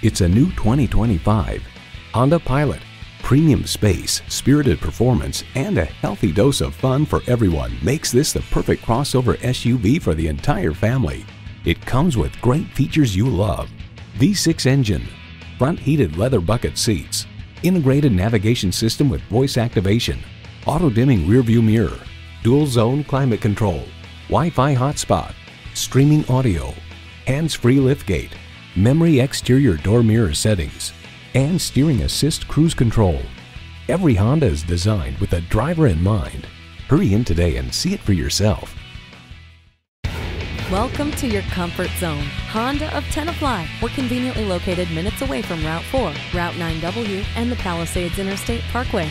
It's a new 2025 Honda Pilot. Premium space, spirited performance, and a healthy dose of fun for everyone makes this the perfect crossover SUV for the entire family. It comes with great features you love. V6 engine, front heated leather bucket seats, integrated navigation system with voice activation, auto dimming rearview mirror, dual zone climate control, Wi-Fi hotspot, streaming audio, hands-free liftgate, memory exterior door mirror settings, and steering assist cruise control. Every Honda is designed with the driver in mind. Hurry in today and see it for yourself. Welcome to your comfort zone. Honda of Tenafly. We're conveniently located minutes away from Route 4, Route 9W, and the Palisades Interstate Parkway.